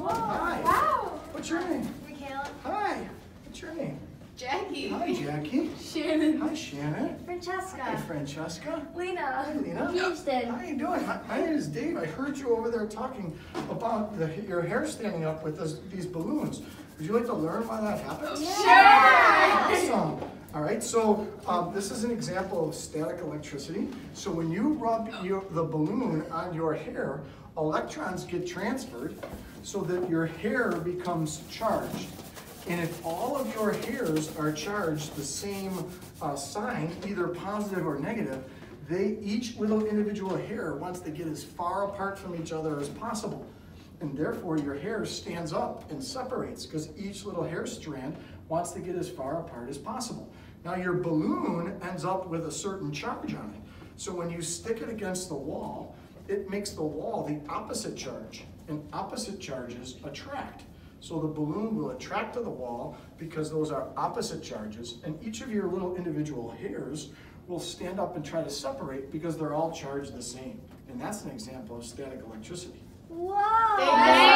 What's your name? Michaela. Hi. What's your name? Jackie. Hi, Jackie. Shannon. Hi, Shannon. Francesca. Hi, Francesca. Francesca. Hi, Lena. Lena. Houston. How you doing? My, my name is Dave. I heard you over there talking about the, your hair standing up with this, these balloons. Would you like to learn why that happens? Yeah. Right, so um, this is an example of static electricity. So when you rub your, the balloon on your hair, electrons get transferred so that your hair becomes charged. And if all of your hairs are charged the same uh, sign, either positive or negative, they each little individual hair wants to get as far apart from each other as possible. And therefore your hair stands up and separates because each little hair strand wants to get as far apart as possible. Now your balloon ends up with a certain charge on it. So when you stick it against the wall, it makes the wall the opposite charge. And opposite charges attract. So the balloon will attract to the wall because those are opposite charges, and each of your little individual hairs will stand up and try to separate because they're all charged the same. And that's an example of static electricity. 哇。